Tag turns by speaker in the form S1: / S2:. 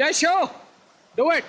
S1: Just show. Do it.